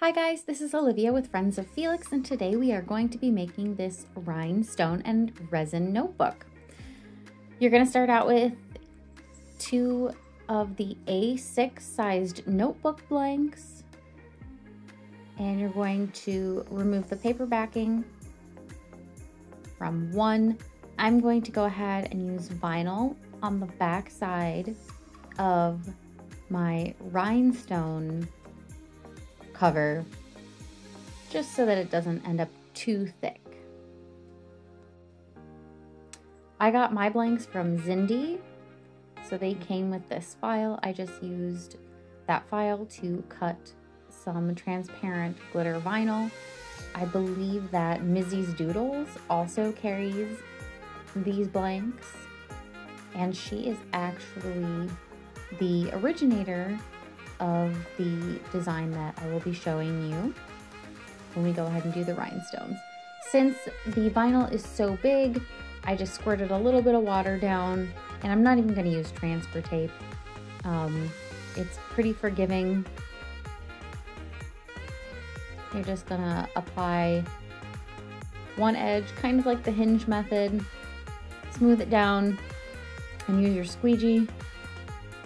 Hi guys, this is Olivia with Friends of Felix and today we are going to be making this rhinestone and resin notebook. You're going to start out with two of the A6 sized notebook blanks and you're going to remove the paper backing from one. I'm going to go ahead and use vinyl on the back side of my rhinestone cover just so that it doesn't end up too thick. I got my blanks from Zindee, so they came with this file. I just used that file to cut some transparent glitter vinyl. I believe that Mizzy's Doodles also carries these blanks, and she is actually the originator of the design that I will be showing you when we go ahead and do the rhinestones. Since the vinyl is so big, I just squirted a little bit of water down and I'm not even gonna use transfer tape. Um, it's pretty forgiving. You're just gonna apply one edge, kind of like the hinge method, smooth it down and use your squeegee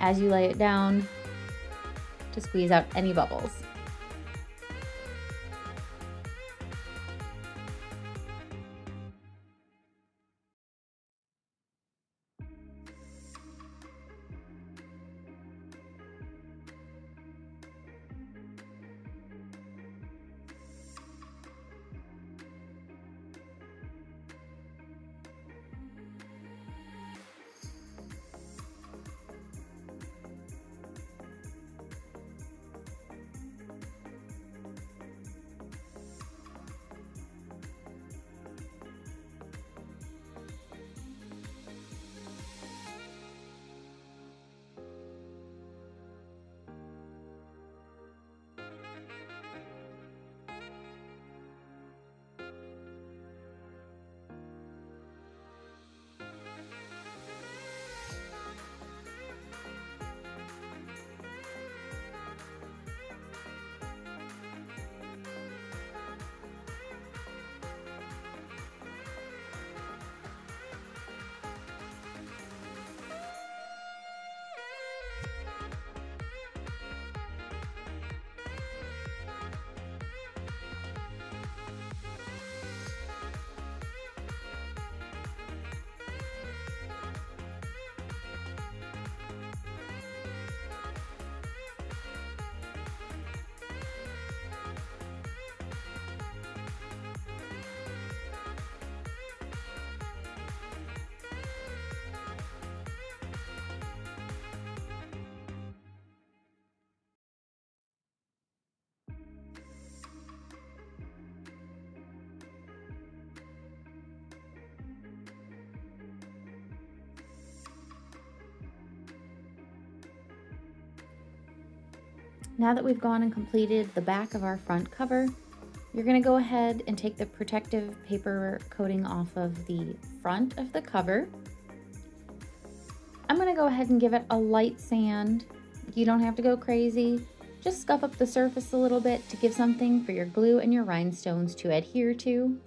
as you lay it down to squeeze out any bubbles. Now that we've gone and completed the back of our front cover, you're gonna go ahead and take the protective paper coating off of the front of the cover. I'm gonna go ahead and give it a light sand. You don't have to go crazy. Just scuff up the surface a little bit to give something for your glue and your rhinestones to adhere to.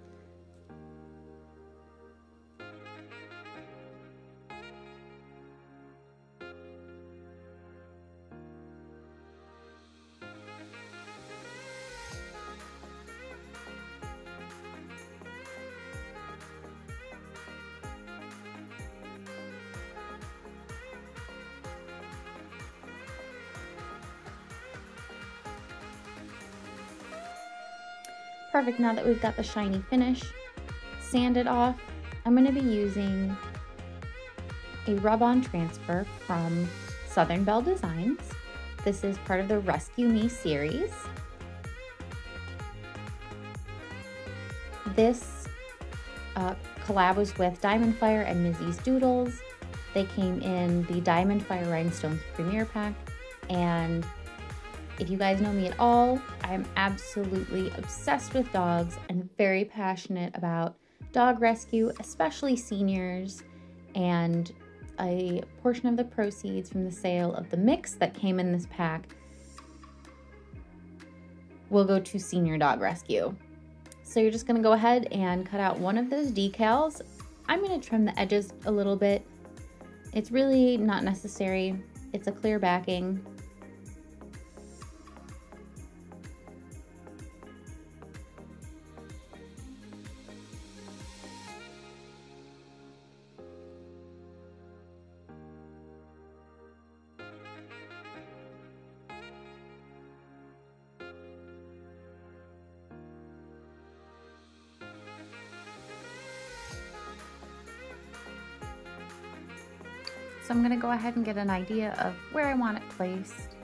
Perfect, now that we've got the shiny finish, sand it off. I'm gonna be using a rub-on transfer from Southern Belle Designs. This is part of the Rescue Me series. This uh, collab was with Diamond Fire and Mizzy's Doodles. They came in the Diamond Fire Rhinestones Premier Pack and if you guys know me at all, I'm absolutely obsessed with dogs and very passionate about dog rescue, especially seniors, and a portion of the proceeds from the sale of the mix that came in this pack will go to Senior Dog Rescue. So you're just gonna go ahead and cut out one of those decals. I'm gonna trim the edges a little bit. It's really not necessary. It's a clear backing. Go ahead and get an idea of where I want it placed.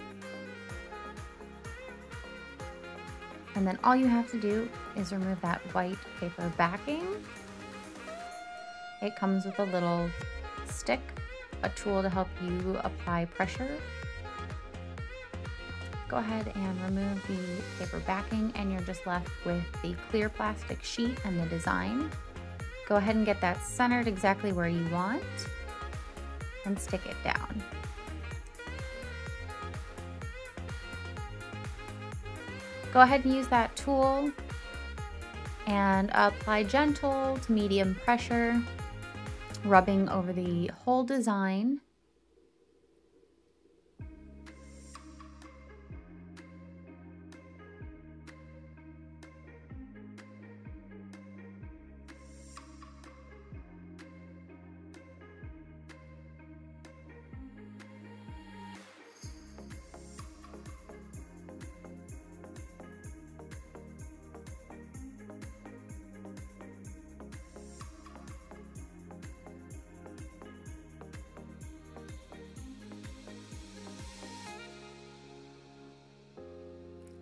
And then all you have to do is remove that white paper backing. It comes with a little stick, a tool to help you apply pressure. Go ahead and remove the paper backing and you're just left with the clear plastic sheet and the design. Go ahead and get that centered exactly where you want and stick it down. Go ahead and use that tool and apply gentle to medium pressure, rubbing over the whole design.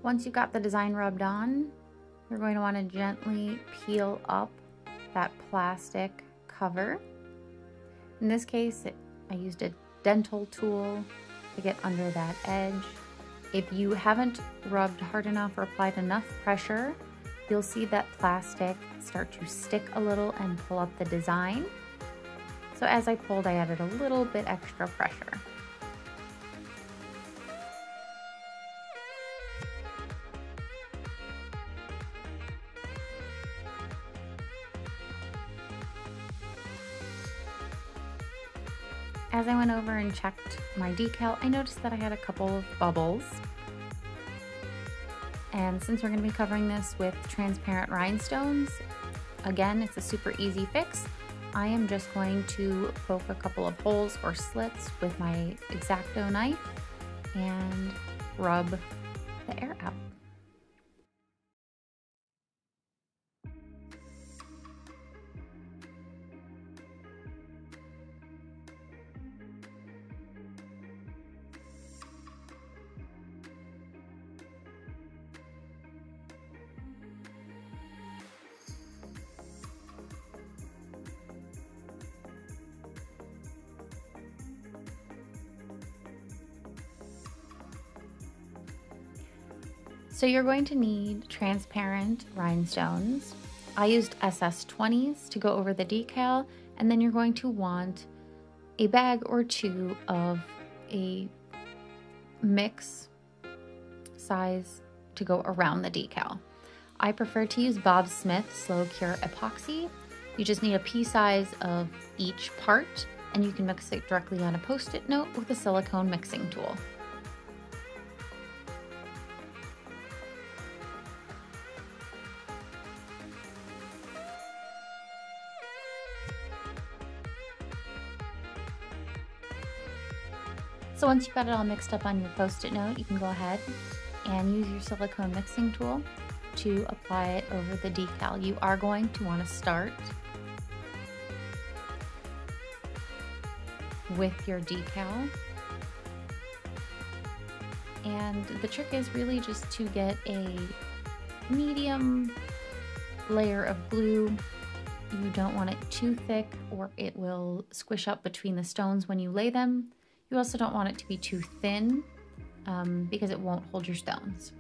Once you've got the design rubbed on, you're going to want to gently peel up that plastic cover. In this case, it, I used a dental tool to get under that edge. If you haven't rubbed hard enough or applied enough pressure, you'll see that plastic start to stick a little and pull up the design. So as I pulled, I added a little bit extra pressure. As I went over and checked my decal, I noticed that I had a couple of bubbles. And since we're gonna be covering this with transparent rhinestones, again, it's a super easy fix. I am just going to poke a couple of holes or slits with my X-Acto knife and rub So you're going to need transparent rhinestones. I used SS20s to go over the decal, and then you're going to want a bag or two of a mix size to go around the decal. I prefer to use Bob Smith Slow Cure Epoxy. You just need a pea size of each part, and you can mix it directly on a post-it note with a silicone mixing tool. Once you've got it all mixed up on your post-it note, you can go ahead and use your silicone mixing tool to apply it over the decal. You are going to want to start with your decal. And the trick is really just to get a medium layer of glue. You don't want it too thick or it will squish up between the stones when you lay them. You also don't want it to be too thin um, because it won't hold your stones.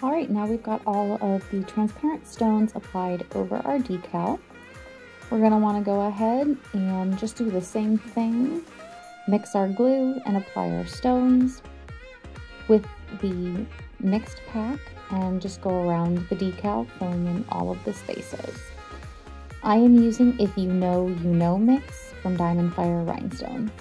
All right, now we've got all of the transparent stones applied over our decal. We're gonna wanna go ahead and just do the same thing. Mix our glue and apply our stones with the mixed pack and just go around the decal, filling in all of the spaces. I am using If You Know You Know mix from Diamond Fire Rhinestones.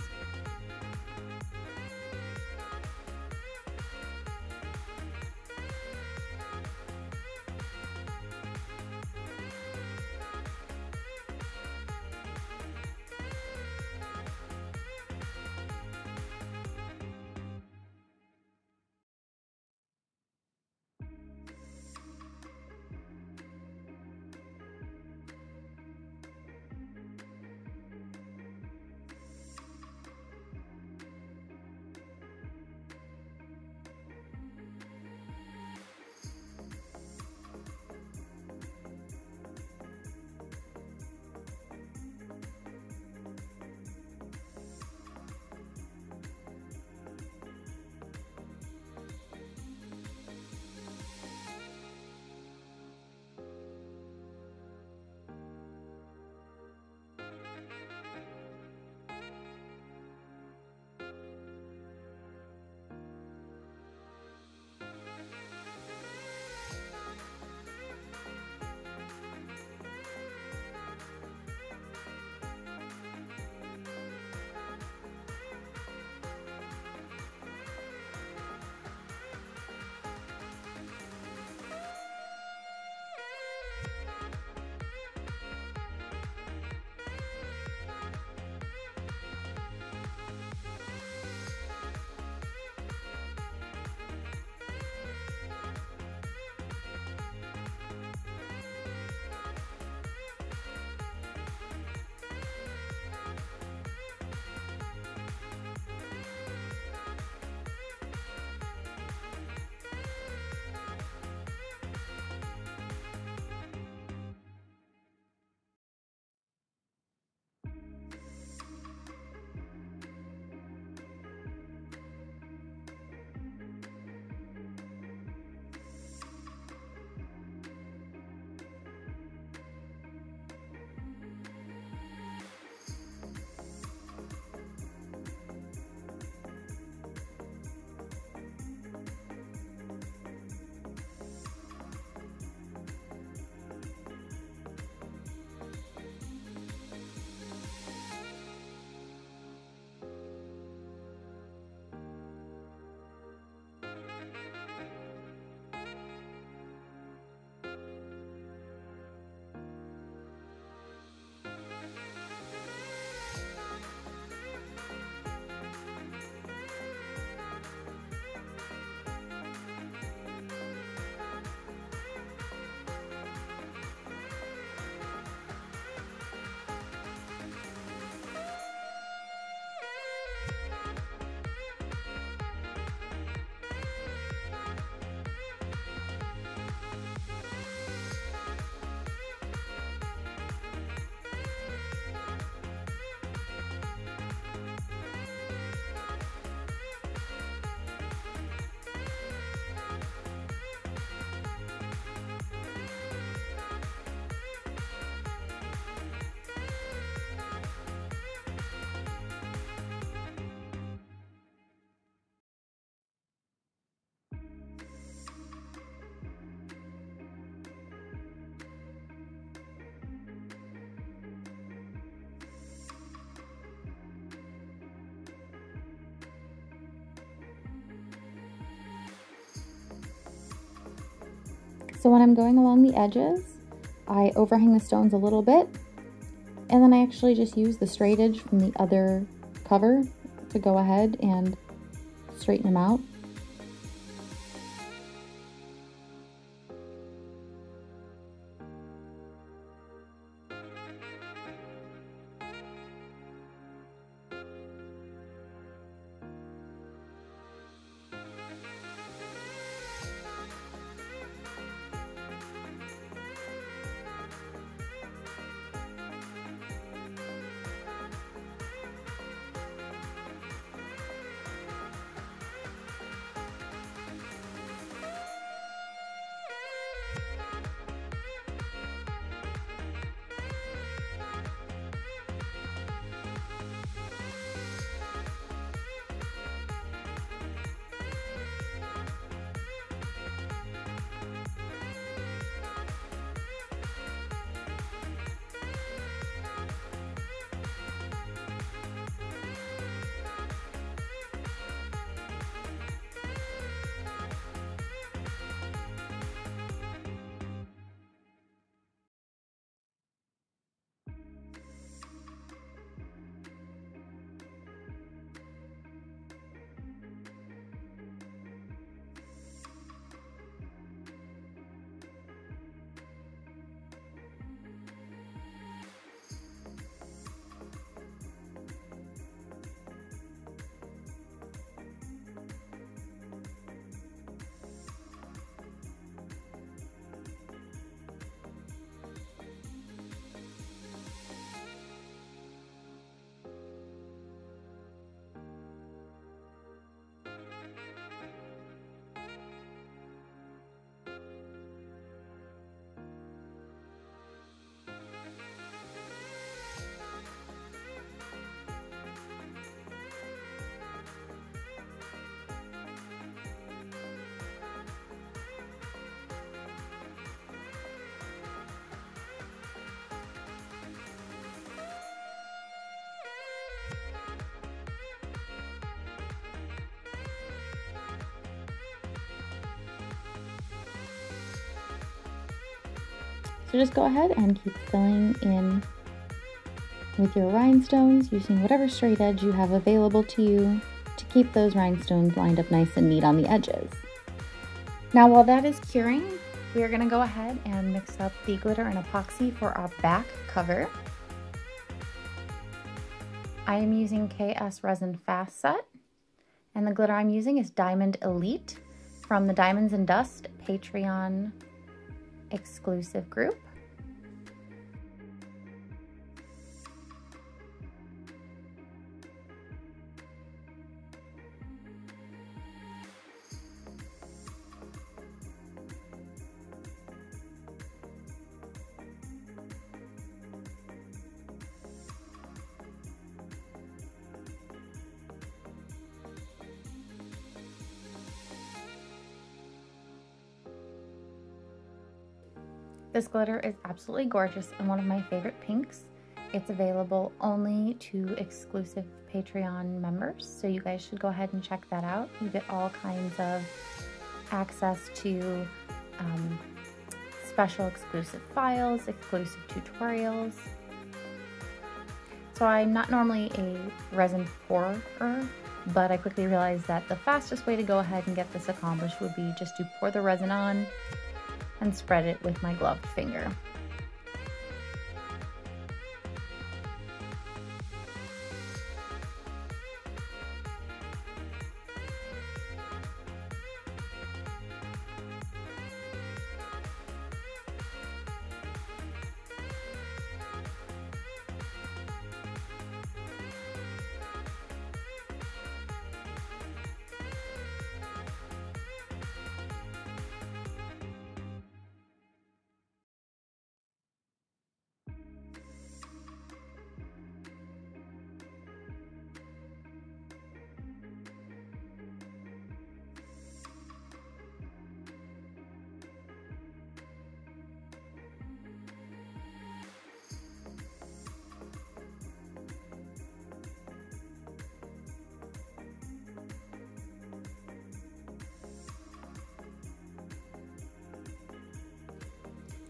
So when I'm going along the edges, I overhang the stones a little bit, and then I actually just use the straight edge from the other cover to go ahead and straighten them out. So just go ahead and keep filling in with your rhinestones using whatever straight edge you have available to you to keep those rhinestones lined up nice and neat on the edges. Now while that is curing, we are going to go ahead and mix up the glitter and epoxy for our back cover. I am using KS Resin Fast Set, and the glitter I'm using is Diamond Elite from the Diamonds and Dust Patreon exclusive group. This glitter is absolutely gorgeous and one of my favorite pinks. It's available only to exclusive Patreon members, so you guys should go ahead and check that out. You get all kinds of access to um, special exclusive files, exclusive tutorials. So I'm not normally a resin pourer, but I quickly realized that the fastest way to go ahead and get this accomplished would be just to pour the resin on, and spread it with my gloved finger.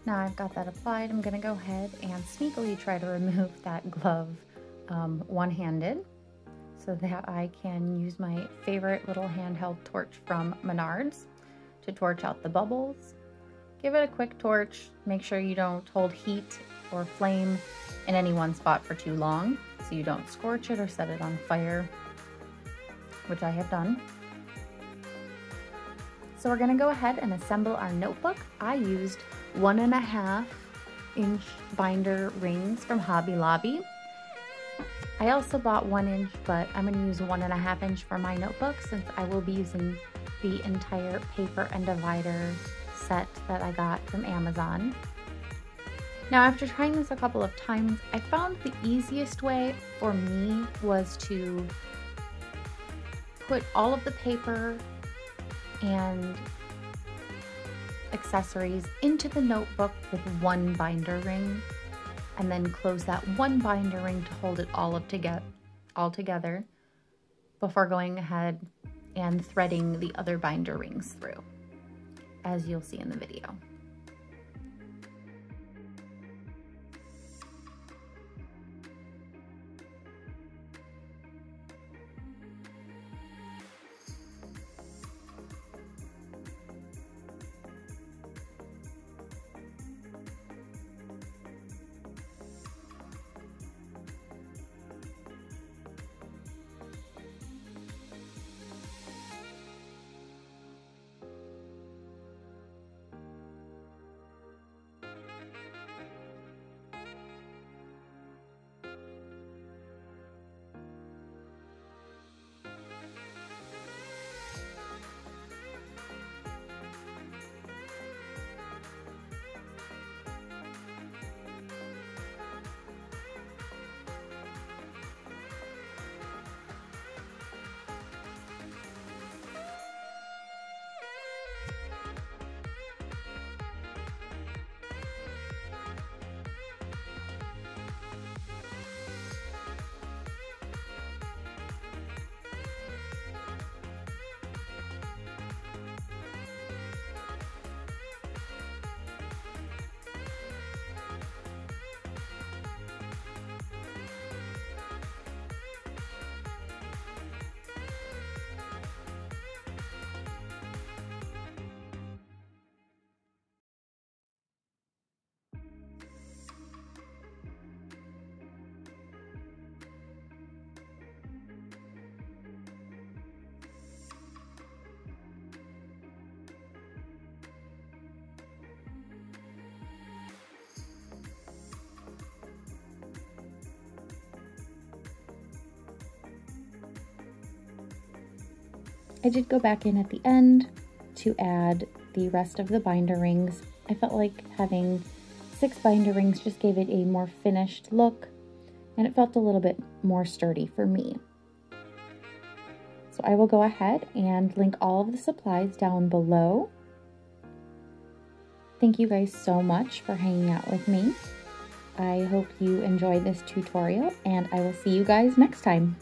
Now I've got that applied, I'm gonna go ahead and sneakily try to remove that glove um, one-handed so that I can use my favorite little handheld torch from Menards to torch out the bubbles. Give it a quick torch, make sure you don't hold heat or flame in any one spot for too long so you don't scorch it or set it on fire, which I have done. So we're gonna go ahead and assemble our notebook. I used one and a half inch binder rings from Hobby Lobby. I also bought one inch, but I'm gonna use one and a half inch for my notebook since I will be using the entire paper and divider set that I got from Amazon. Now after trying this a couple of times, I found the easiest way for me was to put all of the paper and accessories into the notebook with one binder ring and then close that one binder ring to hold it all up to get all together before going ahead and threading the other binder rings through as you'll see in the video. I did go back in at the end to add the rest of the binder rings. I felt like having six binder rings just gave it a more finished look and it felt a little bit more sturdy for me. So I will go ahead and link all of the supplies down below. Thank you guys so much for hanging out with me. I hope you enjoyed this tutorial and I will see you guys next time.